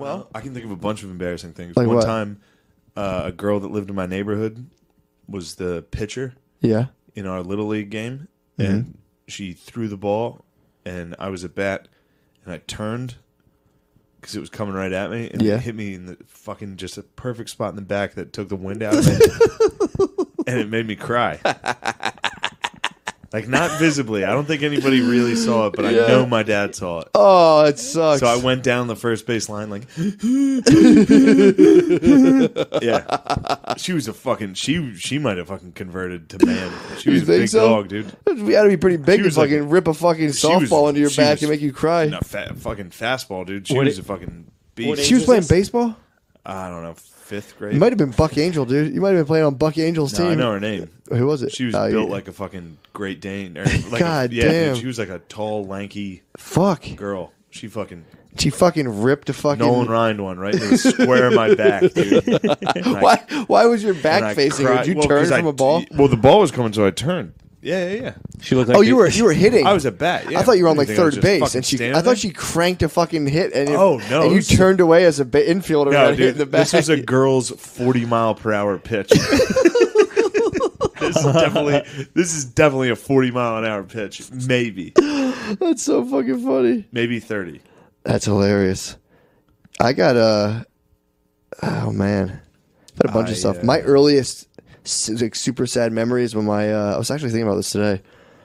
Well, I can think of a bunch of embarrassing things. Like One what? time, uh, a girl that lived in my neighborhood was the pitcher yeah. in our little league game, Mm-hmm. and she threw the ball, and I was at bat, and I turned because it was coming right at me, and Yeah. it hit me in the fucking just a perfect spot in the back that took the wind out of me, and it made me cry. Like not visibly. I don't think anybody really saw it, but I Yeah. know my dad saw it. Oh, it sucks. So I went down the first base line like, yeah. She was a fucking she. She might have fucking converted to man. She was a think big so? dog, dude. We had to be pretty big She to was like- fucking rip a fucking She was- softball into your she back was- and make you cry. No, fa- fucking fastball, dude. She What was it- a fucking beast. She was was playing this? baseball. I don't know, fifth grade. You might have been Buck Angel, dude. You might have been playing on Buck Angel's no, team. I know her name. Who was it? She was Oh, built like a fucking Great Dane. Or like God a, yeah, dude, damn. she was like a tall, lanky fuck. girl. She fucking She fucking ripped a fucking. Nolan Ryan one right in the square of my back, dude. And I- Why? Why was your and back I facing? her? cried- Did you well, turn 'cause I- from a ball? Well, the ball was coming, so I turned. Yeah, yeah, yeah. She looked like Oh, you were you were hitting. I was a bat. Yeah. I thought you were on like do you think, I was third base, and she. standing I thought she cranked a fucking hit, and it- Oh, no, and you this- turned away as a ba- infielder No, and hit dude, in the back. this was a girl's forty mile per hour pitch. this is definitely this is definitely a forty mile an hour pitch. Maybe, That's so fucking funny. maybe thirty. That's hilarious. I got a. Oh man, I got a bunch I, of stuff. uh, My earliest s- like super sad memories when my uh, I was actually thinking about this today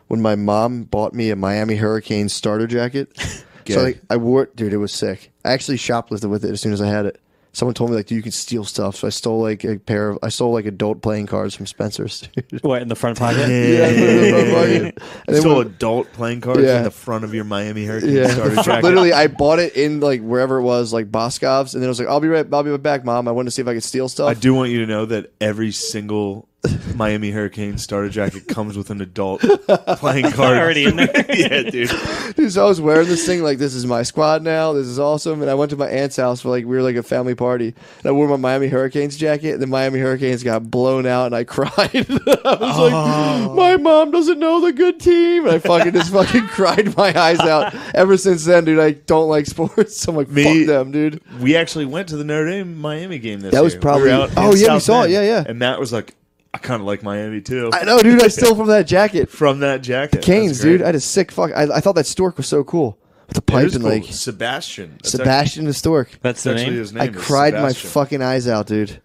when my mom bought me a Miami Hurricane starter jacket. So like, I wore it, dude. It was sick. I actually shoplifted with it as soon as I had it. Someone told me like, dude, you can steal stuff. So I stole like a pair of I stole like adult playing cards from Spencer's. what in the front pocket. yeah, I put it in my pocket. And then Still adult playing cards Yeah. in the front of your Miami Hurricane Yeah, starter jacket. literally, I bought it in like wherever it was, like Boscov's, and then I was like, "I'll be right, I'll be right back, mom." I wanted to see if I could steal stuff. I do want you to know that every single Miami Hurricane starter jacket comes with an adult playing card Already in there. yeah, dude. Dude, so I was wearing this thing like this is my squad now. This is awesome. And I went to my aunt's house for like we were like a family party. And I wore my Miami Hurricanes jacket. And the Miami Hurricanes got blown out, and I cried. I was like, oh. my mom doesn't know the good team. And I fucking just fucking cried my eyes out. Ever since then, dude, I don't like sports. I'm like, Me- fuck them, dude. We actually went to the Notre Dame Miami game this That was probably- we were out oh, in yeah, we South saw it. Yeah, yeah. And Matt was like, I kind of like Miami too. I know, dude. I stole from that jacket. From that jacket. the Canes, dude. I had a sick fuck. I, I thought that stork was so cool with the It pipe and cool. like Sebastian. That's Sebastian the stork. That's the actually name. his name. I is cried my Sebastian. fucking eyes out, dude.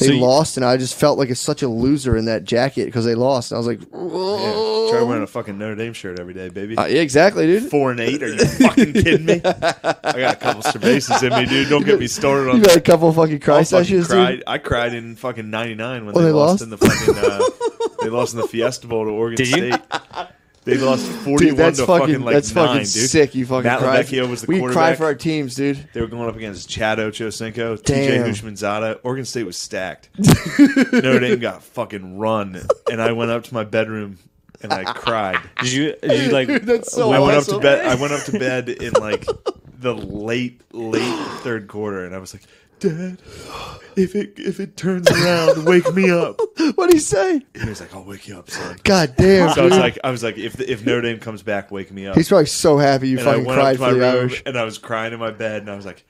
They So you- lost, and I just felt like a, such a loser in that jacket because they lost. And I was like, Yeah. Try wearing a fucking Notre Dame shirt every day, baby. Uh, yeah, exactly, dude. Four and eight? Are you fucking kidding me? I got a couple cervezas in me, dude. Don't get me started on You got a couple fucking cry I fucking sessions, cried. dude. I cried in fucking '99 when Oh, they, they lost, lost? in the fucking. Uh, they lost in the Fiesta Bowl to Oregon Did you? State. They lost 41 Dude, that's to fucking, fucking like that's nine, fucking dude. sick. You fucking Matt cry. LoVecchio was the we cry quarterback. for our teams, dude. They were going up against Chad Ochocinco, Damn. TJ Houshmandzadeh. Oregon State was stacked. Notre Dame got fucking run, and I went up to my bedroom and I cried. Did you? Did you like? That's so I went up to bed. I went up to bed in like the late, late third quarter, and I was like, "Dad, if it if it turns around, wake me up." What'd he say? And he was like, "I'll wake you up, son." God damn, So I was dude. like, I was like, if if Notre Dame comes back, wake me up. He's probably so happy you and I fucking went up cried to my for the room Irish. and I was crying in my bed, and I was like,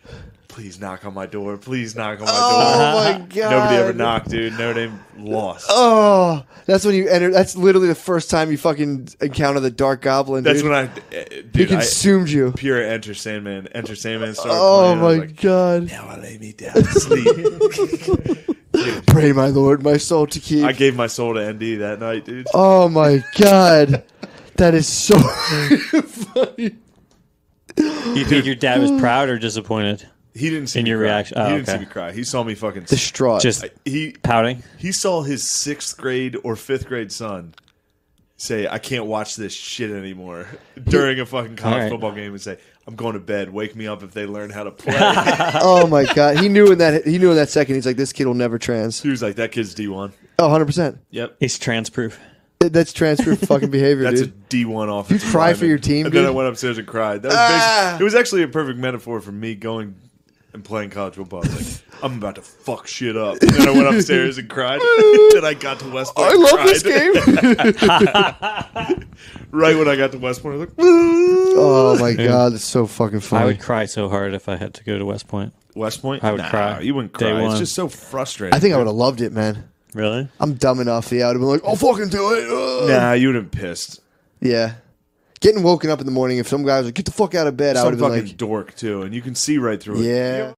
"Please knock on my door. Please knock on my door. Oh my god! Nobody ever knocked, dude. Notre Dame lost. Oh, that's when you enter. That's literally the first time you fucking encounter the Dark Goblin. That's dude. when I, uh, he dude, I consumed you. pure Enter Sandman. Enter Sandman started Oh playing. and I was my like, god! Now I lay me down to sleep. Dude, Pray, my lord, my soul to keep. I gave my soul to ND that night, dude. Oh my god, that is so funny. You think your dad was proud or disappointed? He didn't see In me your cry. reaction- he oh, didn't see me cry. He saw me fucking. Distraught. Just I- he pouting. he saw his sixth grade or fifth grade son say, "I can't watch this shit anymore" during a fucking college All right. football game and say, "I'm going to bed. Wake me up if they learn how to play." oh my god, he knew in that he knew in that second. He's like, this kid will never trans. he was like, "That kid's D1." Oh, 100 percent. Yep. He's trans proof. That's transfer fucking behavior, That's dude. a D one offensive. You'd cry for your team, and then I dude? went upstairs and cried. That was Ah! it was actually a perfect metaphor for me going and playing college football. Like, I'm about to fuck shit up. And then I went upstairs and cried. then I got to West Point. I and love cried. this game. right when I got to West Point, I was like, oh my god, it's so fucking funny. I would cry so hard if I had to go to West Point. West Point, I would nah, cry. You wouldn't Day cry. It's one. just so frustrating. I think I would have loved it, man. Really? I'm dumb enough. Yeah, I would have been like, "I'll fucking do it." Ugh. Nah, you would have been pissed. Yeah. Getting woken up in the morning, if some guy was like, "Get the fuck out of bed," I would Some have been fucking like, dork too, and you can see right through it. "Yeah."